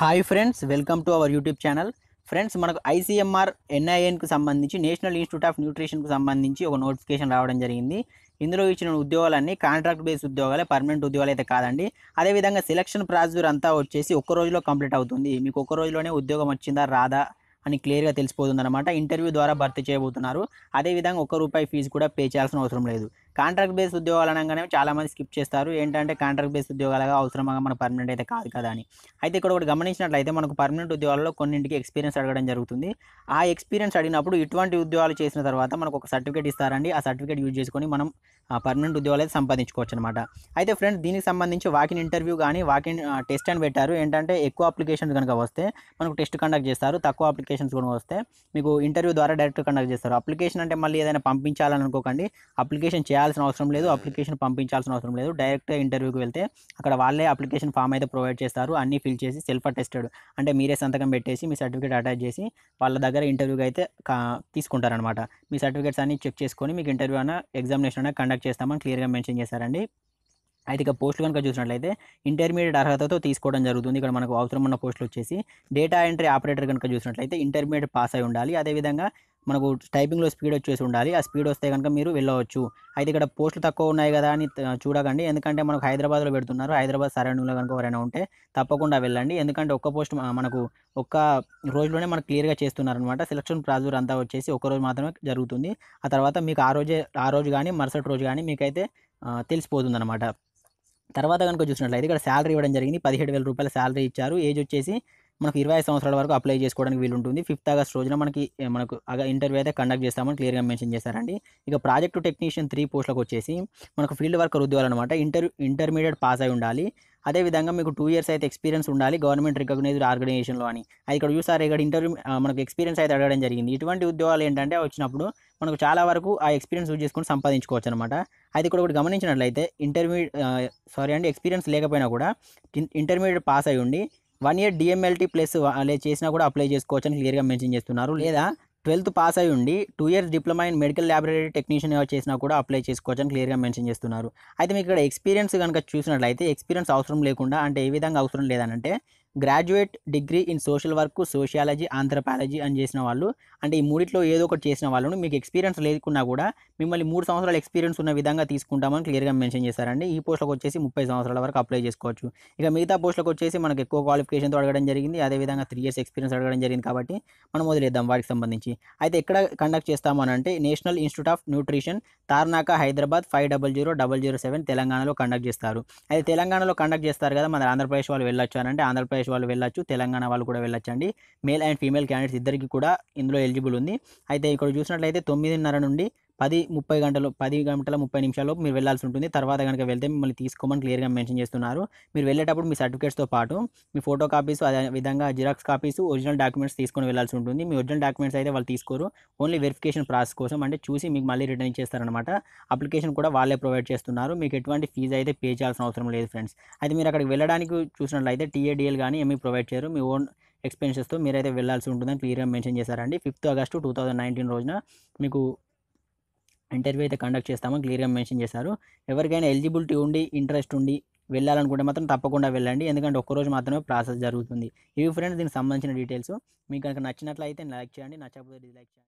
Hi friends welcome to our YouTube channel friends మనకు ICMR ఎన్ఐఎన్కు సంబంధించి నేషనల్ ఇన్స్టిట్యూట్ ఆఫ్ న్యూట్రిషన్కు సంబంధించి ఒక నోటిఫికేషన్ రావడం జరిగింది. ఇందులో ఇచ్చిన ఉద్యోగాలన్నీ కాంట్రాక్ట్ బేస్ ఉద్యోగాలే పర్మనెంట్ ఉద్యోగాలు అయితే కాదండి. అదేవిధంగా సెలక్షన్ ప్రాసెస్ అంతా వచ్చేసి ఒక్క రోజులో కంప్లీట్ అవుతుంది. మీకు ఒక్క రోజులోనే ఉద్యోగం వచ్చిందా రాదా అని క్లియర్గా తెలిసిపోతుంది అనమాట ఇంటర్వ్యూ ద్వారా భర్తీ చేయబోతున్నారు. అదేవిధంగా ఒక్క రూపాయి ఫీజు కూడా పే చేయాల్సిన అవసరం లేదు. కాంట్రాక్ట్ బేస్ ఉద్యోగాలు అనగానే చాలా మంది స్కిప్ చేస్తారు. ఏంటంటే కాంట్రాక్ట్ బేస్ ఉద్యోగాలుగా అవసరంగా మన పర్మనెంట్ అయితే కాదు కదా అని. అయితే ఇక్కడ ఒకటి గమనించినట్లయితే మనకు పర్మనెంట్ ఉద్యోగాల్లో కొన్నింటికి ఎక్స్పీరియన్స్ అడగడం జరుగుతుంది. ఆ ఎక్స్పీరియన్స్ అడిగినప్పుడు ఇటువంటి ఉద్యోగాలు చేసిన తర్వాత మనకు ఒక సర్టిఫికేట్ ఇస్తారండి. ఆ సర్టిఫికేట్ యూజ్ చేసుకొని మనం పర్మనెంట్ ఉద్యోగాలు అయితే సంపాదించుకోవచ్చు అనమాట అయితే ఫ్రెండ్స్ దీనికి సంబంధించి వాకిన్ ఇంటర్వ్యూ కానీ వాకిన్ టెస్ట్ అని పెట్టారు. ఏంటంటే ఎక్కువ అప్లికేషన్స్ కనుక వస్తే మనకు టెస్ట్ కండక్ట్ చేస్తారు. తక్కువ అప్లికేషన్స్ కూడా వస్తే మీకు ఇంటర్వ్యూ ద్వారా డైరెక్ట్ కండక్ట్ చేస్తారు. అప్లికేషన్ అంటే మళ్ళీ ఏదైనా పంపించాలని అనుకోకండి. అప్లికేషన్ చేయాల్సిన అవసరం లేదు అప్లికేషన్ పంపించాల్సిన అవసరం లేదు. డైరెక్ట్ ఇంటర్వ్యూకి వెళ్తే అక్కడ వాళ్ళే అప్లికేషన్ ఫామ్ అయితే ప్రొవైడ్ చేస్తారు. అన్నీ ఫిల్ చేసి సెల్ఫ్ అటెస్టెడ్. అంటే మీరే సంతకం పెట్టేసి మీ సర్టిఫికేట్ అటాచ్ చేసి వాళ్ళ దగ్గర ఇంటర్వ్యూకి అయితే తీసుకుంటారనమాట మీ సర్టిఫికేట్స్ అన్ని చెక్ చేసుకొని మీకు ఇంటర్వ్యూ అయినా ఎగ్జామినేషన్ అయినా కండక్ట్ చేస్తామని క్లియర్గా మెన్షన్ చేశారండి. అయితే ఇక పోస్టులు కనుక చూసినట్లయితే ఇంటర్మీడియట్ అర్హతతో తీసుకోవడం జరుగుతుంది. ఇక్కడ మనకు అవసరం ఉన్న పోస్టులు వచ్చేసి డేటా ఎంట్రీ ఆపరేటర్ కనుక చూసినట్లయితే ఇంటర్మీడియట్ పాస్ అయి ఉండాలి. అదేవిధంగా మనకు టైపింగ్లో స్పీడ్ వచ్చేసి ఉండాలి. ఆ స్పీడ్ వస్తే కనుక మీరు వెళ్ళవచ్చు. అయితే ఇక్కడ పోస్టులు తక్కువ ఉన్నాయి కదా అని చూడకండి. ఎందుకంటే మనకు హైదరాబాద్లో పెడుతున్నారు. హైదరాబాద్ సరౌండింగ్లో కనుక ఎవరైనా ఉంటే తప్పకుండా వెళ్ళండి. ఎందుకంటే ఒక్క పోస్ట్ మనకు ఒక్క రోజులోనే మనకు క్లియర్గా చేస్తున్నారనమాట సెలక్షన్ ప్రాసెస్ అంతా వచ్చేసి ఒక రోజు మాత్రమే జరుగుతుంది. ఆ తర్వాత మీకు ఆ రోజే ఆ రోజు కానీ మరుసటి రోజు కానీ మీకైతే తెలిసిపోతుంది అనమాట తర్వాత కనుక చూసినట్లయితే ఇక్కడ శాలరీ ఇవ్వడం జరిగింది. పదిహేడు వేల రూపాయల శాలరీ ఇచ్చారు. ఏజ్ వచ్చేసి మనకు ఇరవై ఐదు సంవత్సరాల వరకు అప్లై చేసుకోవడానికి వీలు ఉంటుంది ఫిఫ్త్ ఆగస్ట్ రోజున మనకి మనకు ఇంటర్వ్యూ అయితే కండక్ట్ చేస్తామని క్లియర్గా మెన్షన్ చేశారండి. ఇక ప్రాజెక్టు టెక్నీషియన్ త్రీ పోస్టులకు వచ్చేసి మనకు ఫీల్డ్ వర్కర్ ఉద్యోగాలు అనమాట ఇంటర్ ఇంటర్మీడియట్ పాస్ అయి ఉండాలి. అదేవిధంగా మీకు టూ ఇయర్స్ అయితే ఎక్స్పీరియన్స్ ఉండాలి. గవర్నమెంట్ రికగ్నైజ్డ్ ఆర్గనైజేషన్లో అని. అది ఇక్కడ చూసారు ఇక్కడ ఇంటర్వ్యూ మనకు ఎక్స్పీరియన్స్ అయితే అడగడం జరిగింది. ఇటువంటి ఉద్యోగాలు ఏంటంటే వచ్చినప్పుడు మనకు చాలా వరకు ఆ ఎక్స్పీరియన్స్ యూజ్ చేసుకొని సంపాదించుకోవచ్చు అనమాట అది ఇక్కడ ఒకటి గమనించినట్లయితే ఇంటర్మీడియట్ సారీ అండి ఎక్స్పీరియన్స్ లేకపోయినా కూడా ఇంటర్మీడియట్ పాస్ అయి ఉండి వన్ ఇయర్ డిఎంఎల్టీ ప్లస్ చేసినా కూడా అప్లై చేసుకోవచ్చు అని క్లియర్గా మెన్షన్ చేస్తున్నారు. లేదా ట్వెల్త్ పాస్ అయి ఉండి two years diploma in medical laboratory technician చేసినా కూడా అప్లై చేసుకోవచ్చు అని క్లియర్గా మెన్షన్ చేస్తున్నారు. అయితే మీకు ఇక్కడ ఎక్స్పీరియన్స్ కనుక చూసినట్లయితే ఎక్స్పీరియన్స్ అవసరం లేకుండా అంటే ఏ విధంగా అవసరం లేదనంటే graduate degree in social work sociology anthropology అని చేసిన వాళ్ళు అంటే ఈ మూడిట్లో ఏదో ఒకటి చేసిన వాళ్ళను మీకు ఎక్స్పీరియన్స్ లేకున్నా కూడా మిమ్మల్ని మూడు సంవత్సరాల ఎక్స్పీరియన్స్ ఉన్న విధంగా తీసుకుంటామని క్లియర్గా మెన్షన్ చేశారండి. ఈ పోస్టులకు వచ్చేసి ముప్పై సంవత్సరాల వరకు అప్లై చేసుకోవచ్చు. ఇక మిగతా పోస్టులకు వచ్చేసి మనకు ఎక్కువ క్వాలిఫికేషన్తో అడగడం జరిగింది. అదేవిధంగా త్రీ ఇయర్స్ ఎక్స్పీరియన్స్ అడగడం జరిగింది కాబట్టి మనం వదిలేద్దాం వాటికి సంబంధించి. అయితే ఎక్కడ కండక్ట్ చేస్తామని అంటే national institute of nutrition Tarnaka Hyderabad five double zero double zero seven తెలంగాణలో కండక్ట్ చేస్తారు. అయితే తెలంగాణలో కండక్ట్ చేస్తారు కదా మన ఆంధ్రప్రదేశ్ వాళ్ళు వెళ్ళొచ్చు అంటే ఆంధ్రప్రదేశ్ వాళ్ళు వెళ్ళొచ్చు తెలంగాణ వాళ్ళు కూడా వెళ్ళొచ్చండి. మేల్ అండ్ ఫీమేల్ క్యాండిడేట్స్ ఇద్దరికి కూడా ఇందులో ఎలిజిబుల్ ఉంది. అయితే ఇక్కడ చూసినట్లయితే తొమ్మిదిన్నర నుండి పది ముప్పై గంటలు పది గంటల ముప్పై నిమిషాలు మీరు వెళ్ళాల్సి ఉంటుంది. తర్వాత కనుక వెళ్తే మిమ్మల్ని తీసుకోమని క్లియర్గా మెన్షన్ చేస్తున్నారు. మీరు వెళ్ళేటప్పుడు మీ సర్టిఫికేట్స్తో పాటు మీ ఫోటో కాపీస్ అదే విధంగా జిరాక్స్ కాపీస్ ఒరిజినల్ డాక్యుమెంట్స్ తీసుకొని వెళ్ళాల్సి ఉంటుంది. మీ ఒరిజినల్ డాక్యుమెంట్స్ అయితే వాళ్ళు తీసుకోరు. ఓన్లీ వెరిఫికేషన్ ప్రాసెస్ కోసం అంటే చూసి మీకు మళ్ళీ రిటర్న్ ఇచ్చేస్తారనమాట అప్లికేషన్ కూడా వాళ్ళే ప్రొవైడ్ చేస్తున్నారు. మీకు ఎటువంటి ఫీజు అయితే పే చేయాల్సిన అవసరం లేదు ఫ్రెండ్స్. అయితే మీరు అక్కడికి వెళ్ళడానికి చూసినట్లయితే టీఏడిఎల్ కానీ ఏమీ ప్రొవైడ్ చేయరు. మీ ఓన్ ఎక్స్పెన్సెస్తో మీరైతే వెళ్ళాల్సి ఉంటుందని క్లియర్గా మెన్షన్ చేశారండి. Fifth August two thousand nineteen రోజున మీకు ఇంటర్వ్యూ అయితే కండక్ట్ చేస్తాము. క్లియర్గా మెన్షన్ చేశారు. ఎవరికైనా ఎలిజిబిలిటీ ఉండి ఇంట్రెస్ట్ ఉండి వెళ్ళాలనుకుంటే మాత్రం తప్పకుండా వెళ్ళండి. ఎందుకంటే ఒక్కరోజు మాత్రమే ప్రాసెస్ జరుగుతుంది. ఇవి ఫ్రెండ్స్ దీనికి సంబంధించిన డీటెయిల్స్. మీకు కనుక నచ్చినట్లయితే లైక్ చేయండి. నచ్చకపోతే డిలైక్ చేయండి.